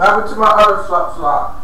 Back to my other flop flop.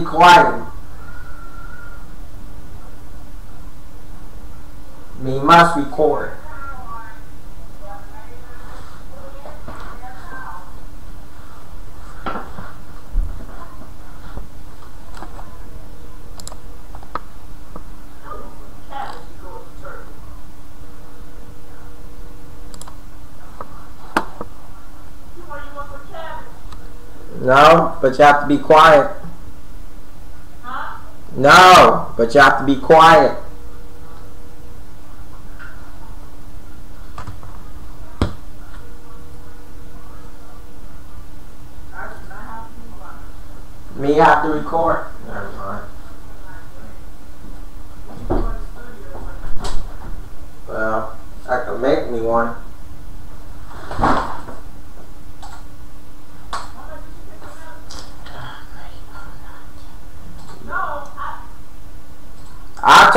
quiet We must record. No, but you have to be quiet. No, but you have to be quiet.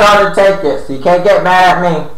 Her to take this. you can't get mad at me.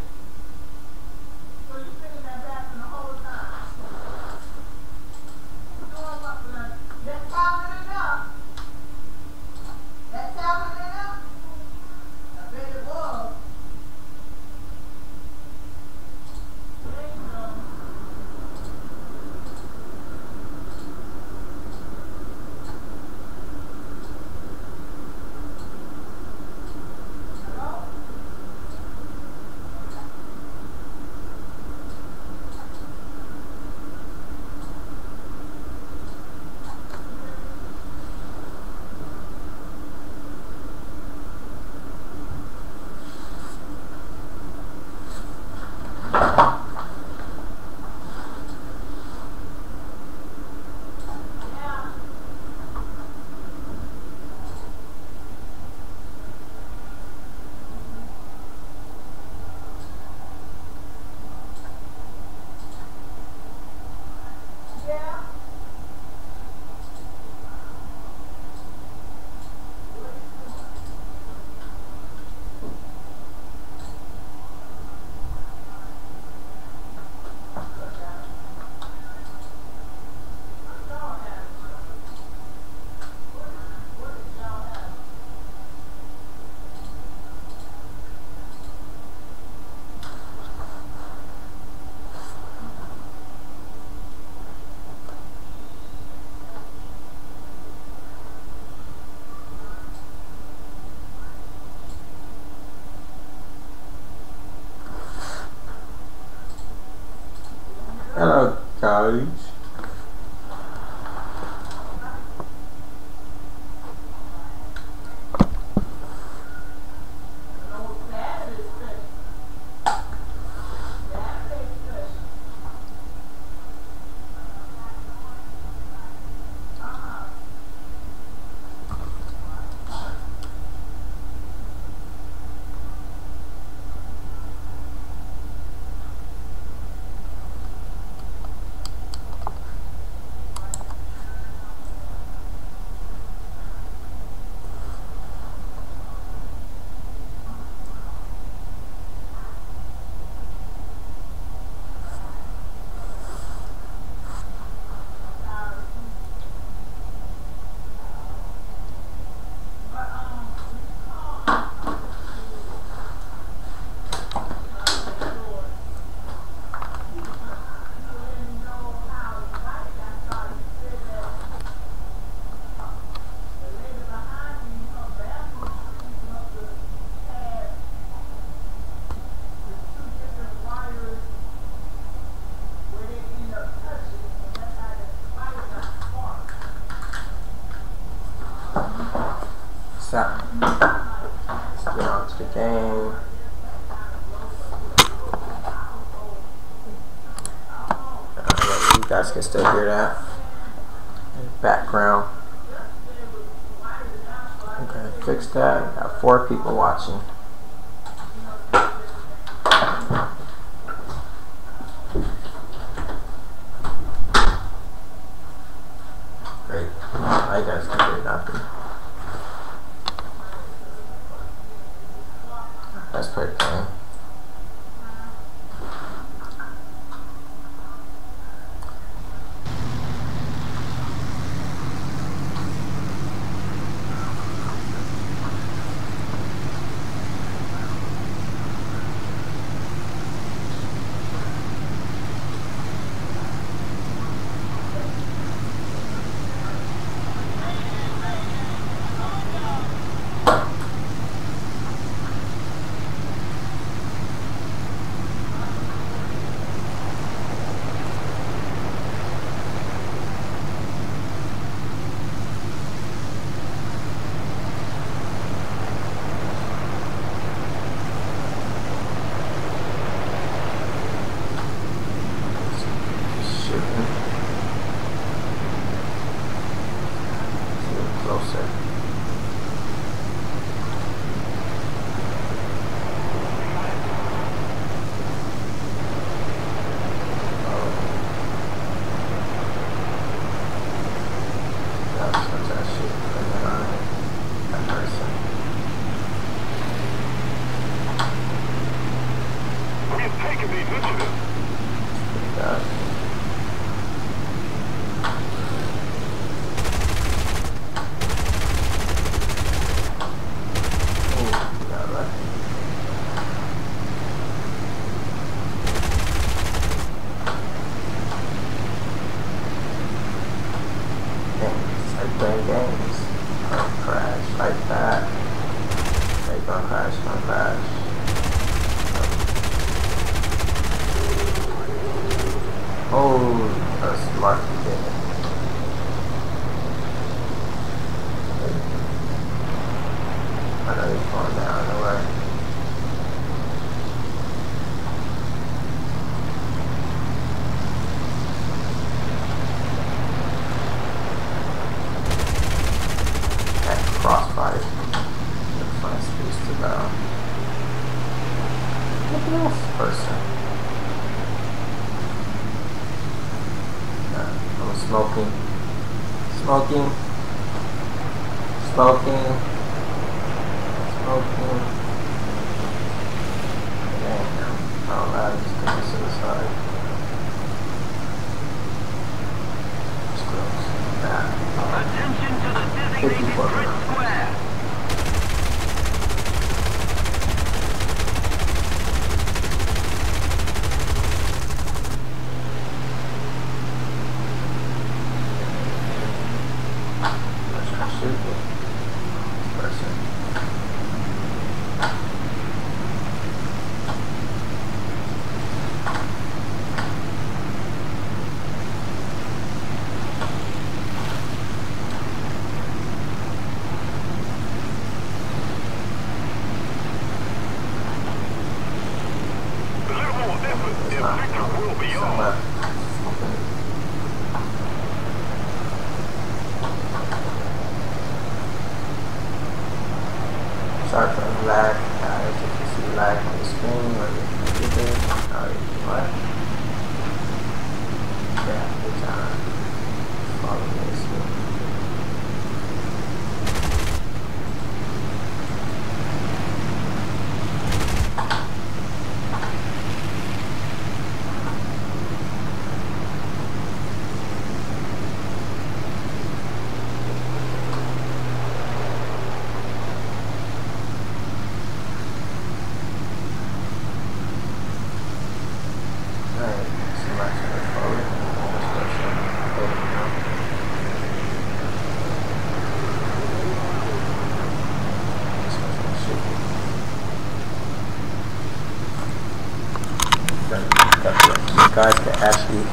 Guys. So, let's get game. Uh, you guys can still hear that background. Okay, fix that. Got four people watching.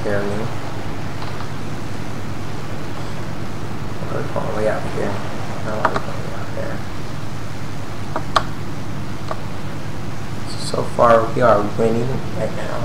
scare me. Or all the way out here. All the way out there. So far, we are winning right now.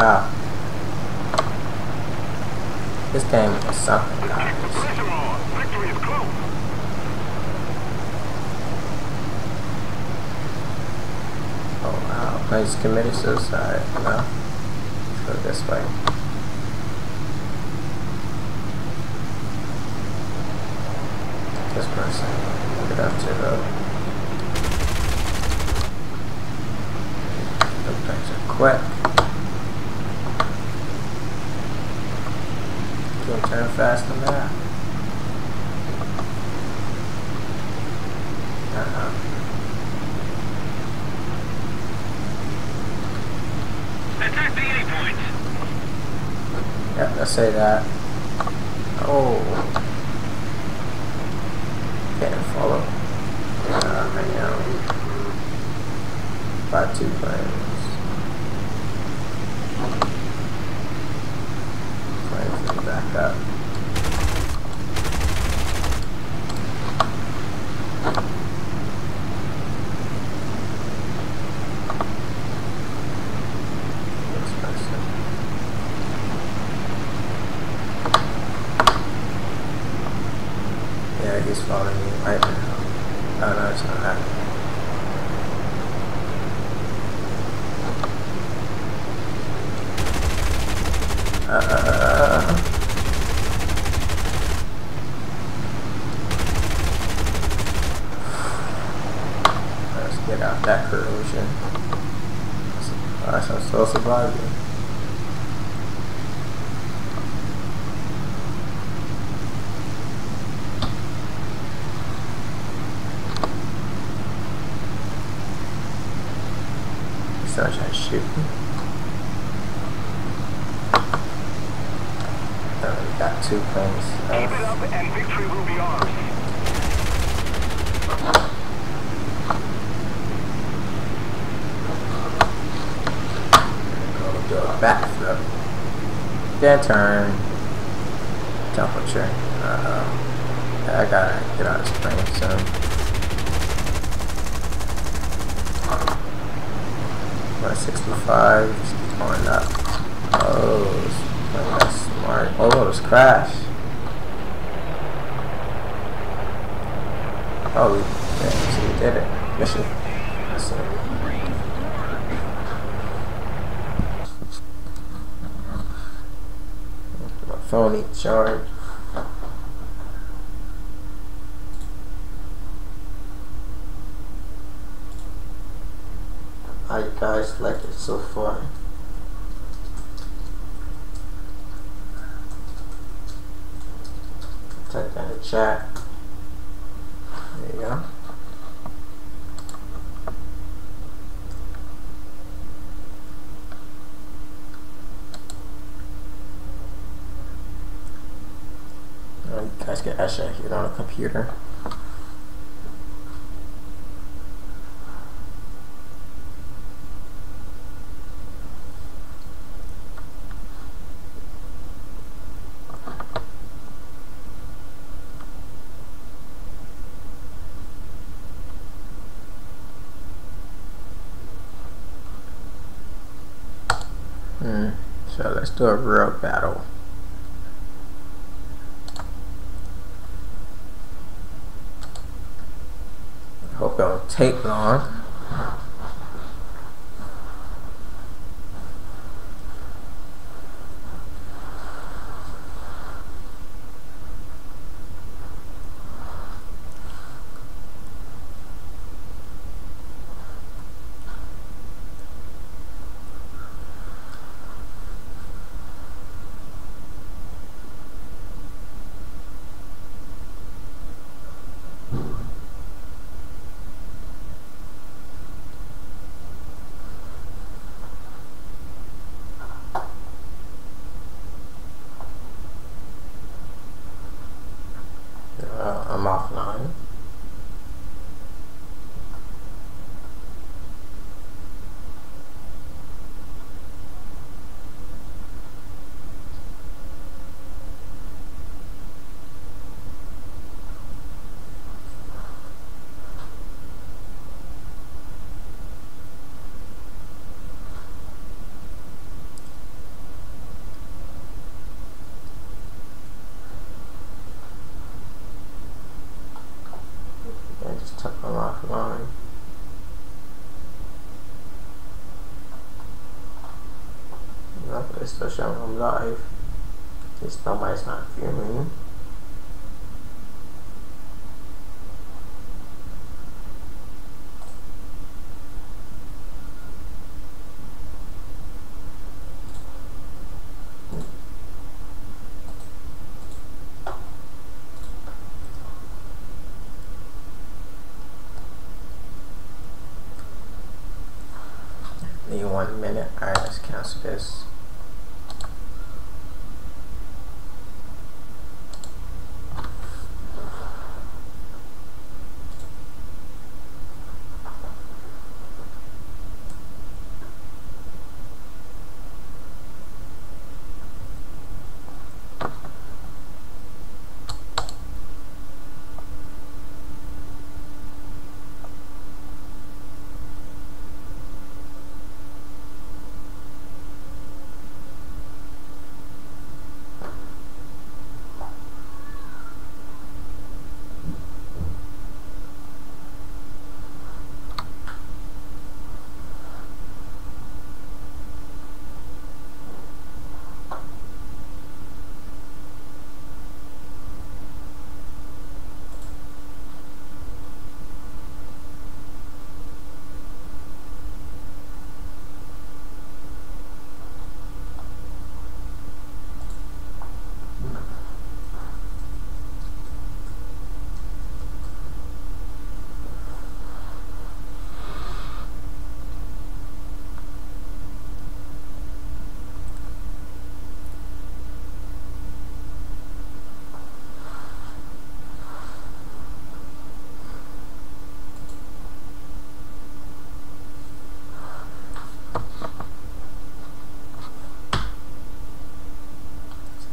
Ah. This game is something guys. Oh wow, I just committed suicide. No. Let's go this way. This person. Get up to though. quick. It'll turn faster now. Uh-huh. Attack the A say that. Oh. Can't follow. Uh, man. By two players. back up. Then turn. Temperature. Uh-oh. I gotta get out of plane soon. Sixty-five, just keep going up. Oh, got smart. Oh, it was crash. Oh, we, we did it. Mission. That's it. Needs charge. You guys like it so far? Type in the chat. There you go. Oh, you guys get here on a computer. Hmm. So let's do a real battle. I hope it don't take long. Showing them live. Just nobody's not viewing. One minute. Alright, let's cancel this.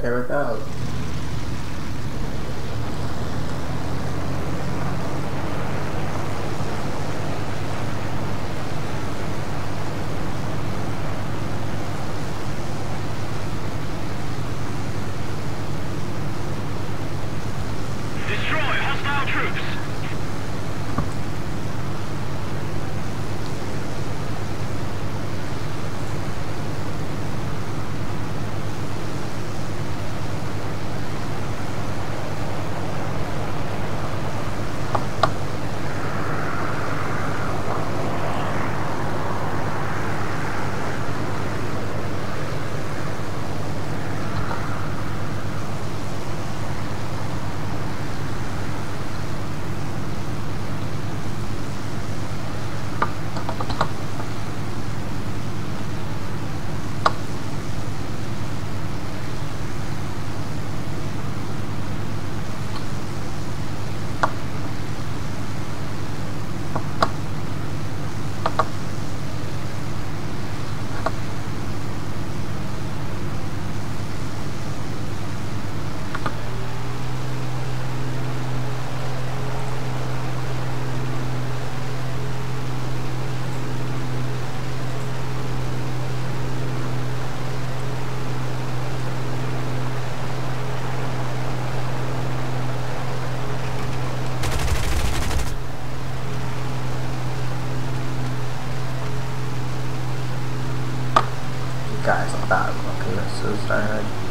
There we go. so sad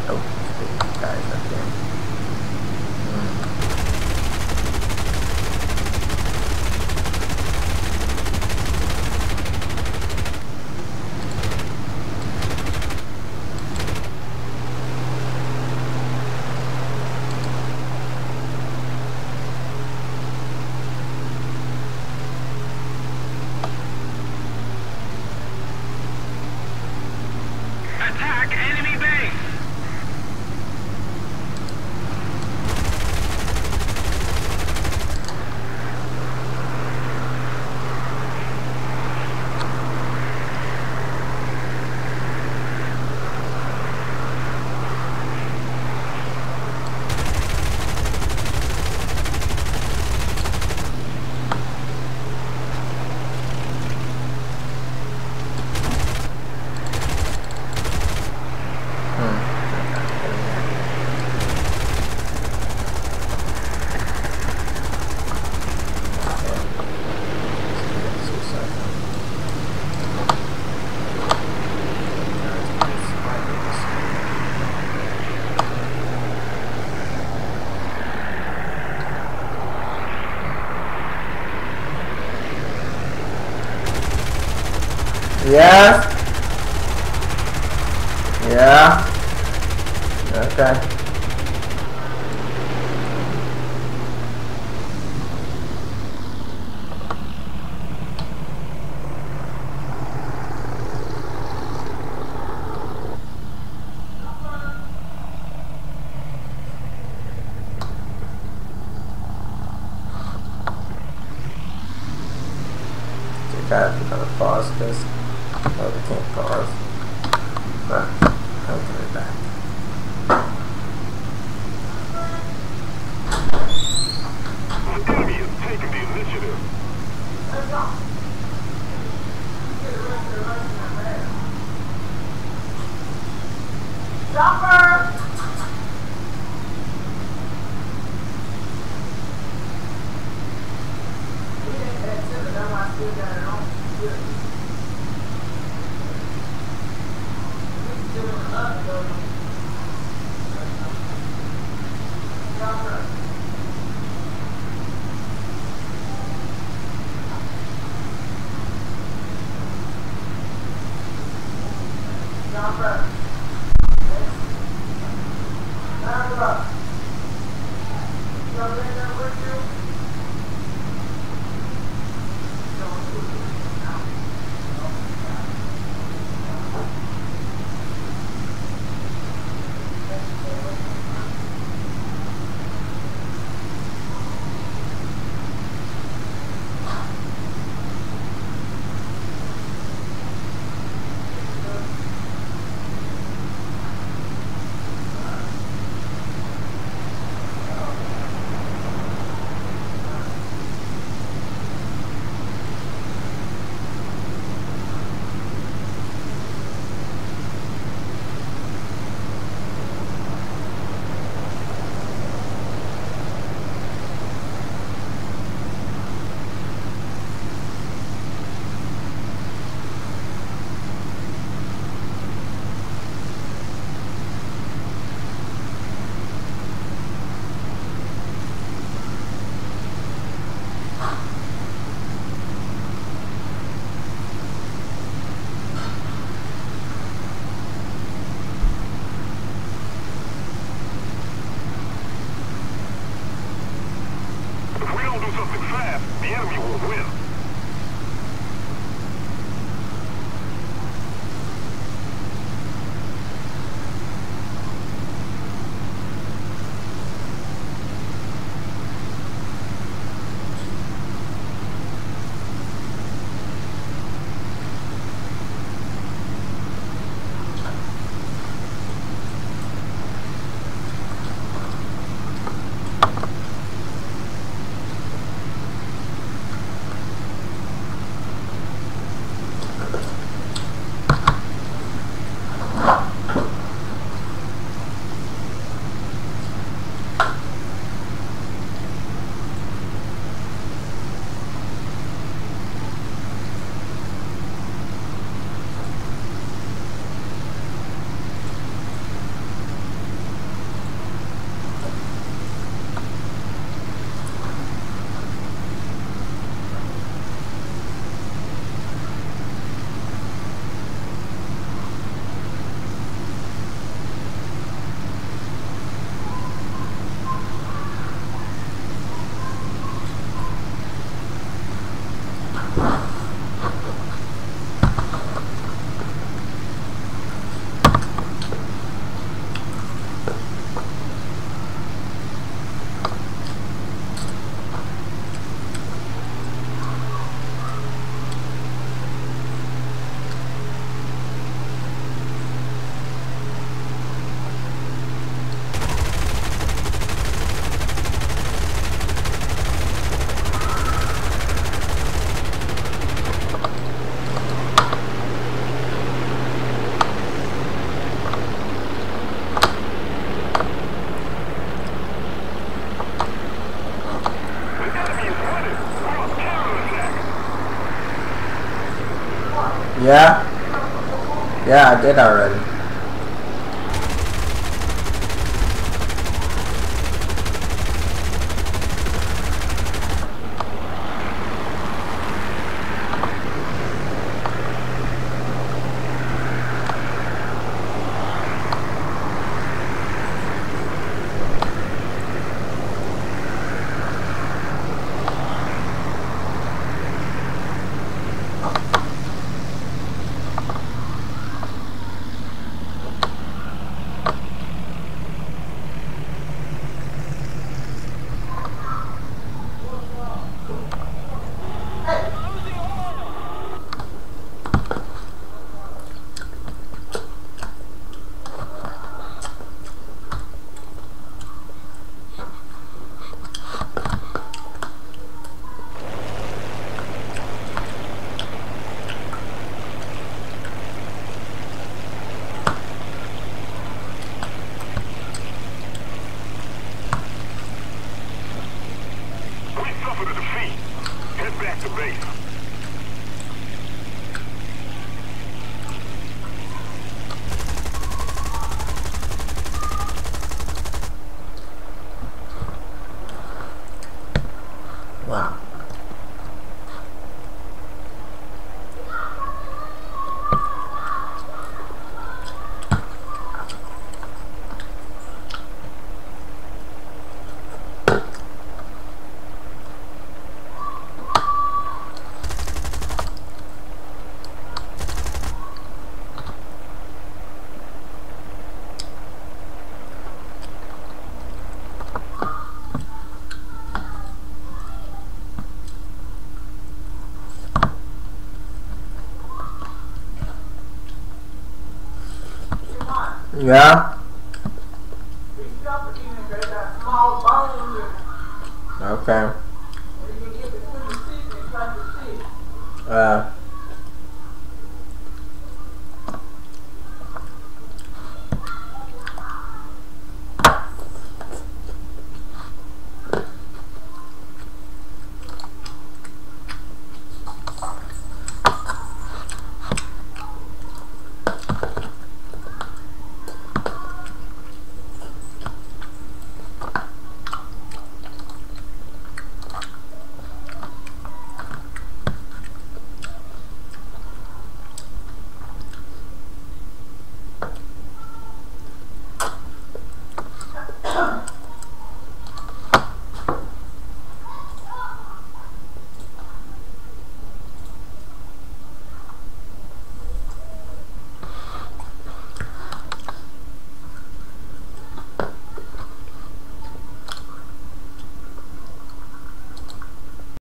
cat to kind of pause this. No, we can't pause. But I'll get it back. The enemy has taken the initiative. Yeah? Yeah, I did already. The Okay. Uh,